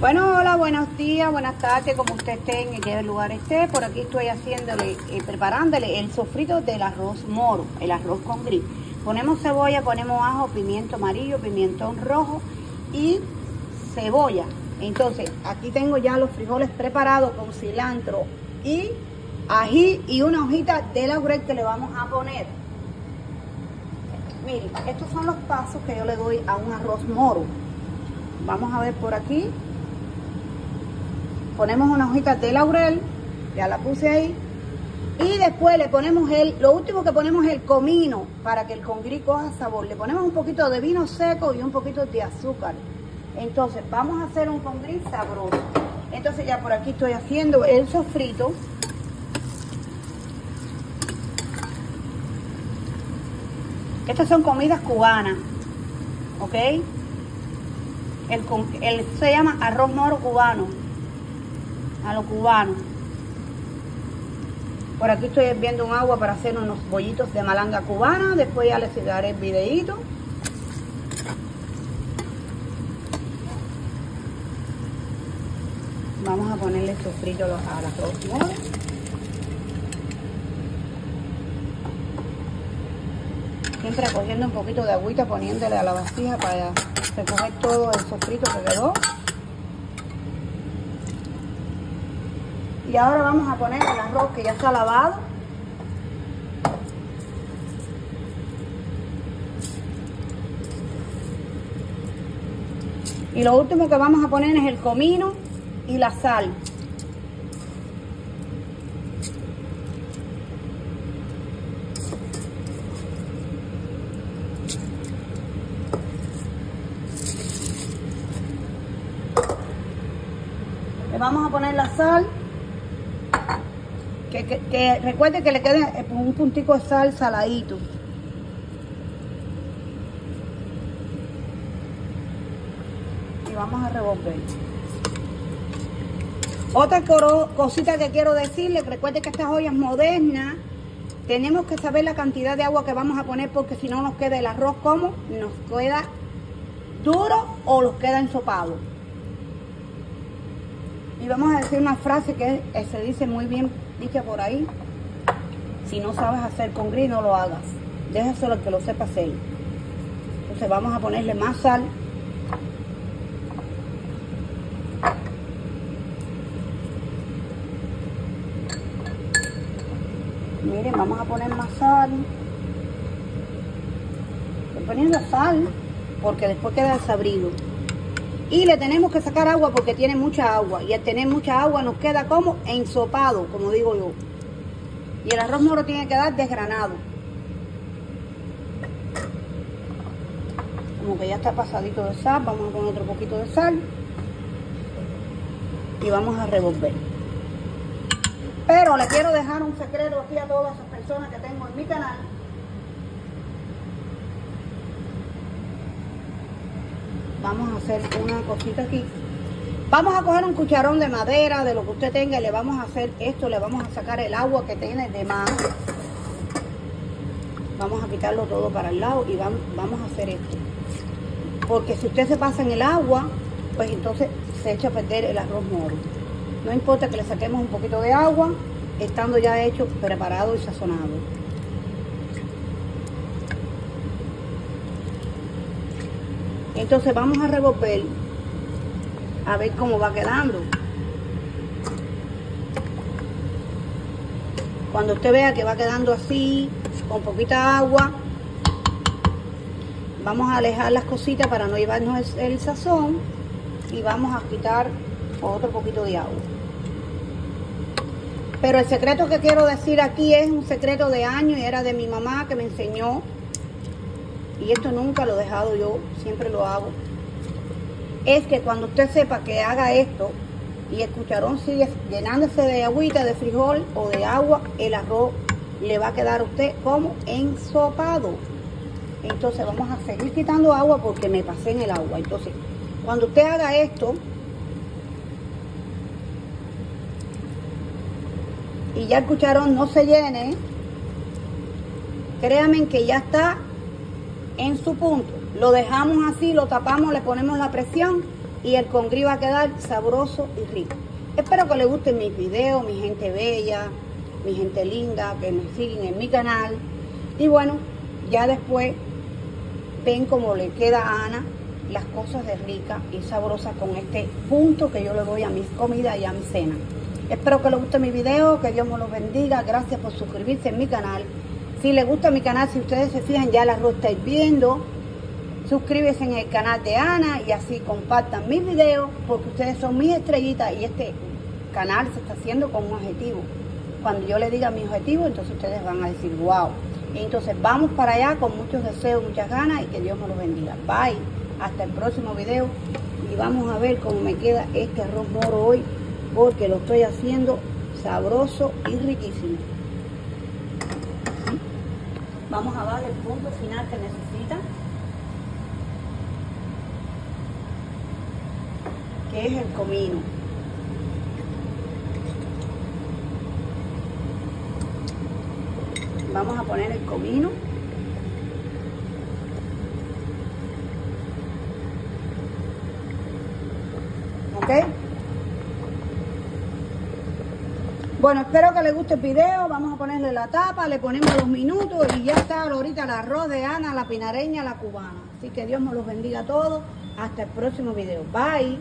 Bueno, hola, buenos días, buenas tardes, como usted esté, en qué lugar esté. Por aquí estoy haciéndole, eh, preparándole el sofrito del arroz moro, el arroz con gris. Ponemos cebolla, ponemos ajo, pimiento amarillo, pimentón rojo y cebolla. Entonces, aquí tengo ya los frijoles preparados con cilantro y ají y una hojita de laurel que le vamos a poner. Miren, estos son los pasos que yo le doy a un arroz moro. Vamos a ver por aquí. Ponemos una hojita de laurel, ya la puse ahí. Y después le ponemos el, lo último que ponemos es el comino para que el congrí coja sabor. Le ponemos un poquito de vino seco y un poquito de azúcar. Entonces vamos a hacer un congrí sabroso. Entonces ya por aquí estoy haciendo el sofrito. Estas son comidas cubanas, ¿ok? El, se llama arroz moro cubano, a lo cubano. Por aquí estoy viendo un agua para hacer unos bollitos de malanga cubana. Después ya les daré el videito. Vamos a ponerle sofrito a las dos Siempre cogiendo un poquito de agüita, poniéndole a la vasija para recoger todo el sofrito que quedó. Y ahora vamos a poner el arroz que ya está lavado. Y lo último que vamos a poner es el comino y la sal. Le vamos a poner la sal. Que, recuerde que le quede un puntico de sal saladito. Y vamos a revolver. Otra cosita que quiero decirle, recuerde que esta olla es moderna. Tenemos que saber la cantidad de agua que vamos a poner porque si no nos queda el arroz como nos queda duro o nos queda ensopado. Y vamos a decir una frase que se dice muy bien por ahí. Si no sabes hacer con gris, no lo hagas. Déjaselo al que lo sepa hacer. Entonces vamos a ponerle más sal Miren, vamos a poner más sal. Estoy poniendo sal porque después queda desabrido. Y le tenemos que sacar agua porque tiene mucha agua. Y al tener mucha agua nos queda como ensopado, como digo yo. Y el arroz moro tiene que quedar desgranado. Como que ya está pasadito de sal, vamos a poner otro poquito de sal. Y vamos a revolver. Pero le quiero dejar un secreto aquí a todas esas personas que tengo en mi canal. Vamos a hacer una cosita aquí. Vamos a coger un cucharón de madera, de lo que usted tenga, y le vamos a hacer esto, le vamos a sacar el agua que tiene de más. Vamos a quitarlo todo para el lado y vamos a hacer esto. Porque si usted se pasa en el agua, pues entonces se echa a perder el arroz moro. No importa que le saquemos un poquito de agua, estando ya hecho, preparado y sazonado. Entonces vamos a revolver a ver cómo va quedando. Cuando usted vea que va quedando así, con poquita agua, vamos a alejar las cositas para no llevarnos el, el sazón y vamos a quitar otro poquito de agua. Pero el secreto que quiero decir aquí es un secreto de años y era de mi mamá que me enseñó. Y esto nunca lo he dejado yo, siempre lo hago. Es que cuando usted sepa que haga esto y el cucharón sigue llenándose de agüita, de frijol o de agua, el arroz le va a quedar a usted como ensopado. Entonces vamos a seguir quitando agua porque me pasé en el agua. Entonces, cuando usted haga esto, y ya el cucharón no se llene, créanme que ya está en su punto. Lo dejamos así, lo tapamos, le ponemos la presión y el congrí va a quedar sabroso y rico. Espero que les gusten mis videos, mi gente bella, mi gente linda, que me siguen en mi canal. Y bueno, ya después ven cómo le queda a Ana las cosas de rica y sabrosa con este punto que yo le doy a mis comidas y a mi cena. Espero que les guste mi video, que Dios me los bendiga. Gracias por suscribirse en mi canal. Si les gusta mi canal, si ustedes se fijan, ya la arroz estáis viendo. Suscríbete en el canal de Ana y así compartan mis videos porque ustedes son mis estrellitas y este canal se está haciendo con un objetivo. Cuando yo le diga mi objetivo, entonces ustedes van a decir, wow. Entonces vamos para allá con muchos deseos, muchas ganas y que Dios me los bendiga. Bye. Hasta el próximo video y vamos a ver cómo me queda este arroz moro hoy porque lo estoy haciendo sabroso y riquísimo. Vamos a darle el punto final que necesita. Que es el comino. Vamos a poner el comino. ¿Ok? Bueno, espero que les guste el video. Vamos a ponerle la tapa, le ponemos los minutos y ya está ahorita el arroz de Ana, la pinareña, la cubana. Así que Dios me los bendiga a todos. Hasta el próximo video. Bye.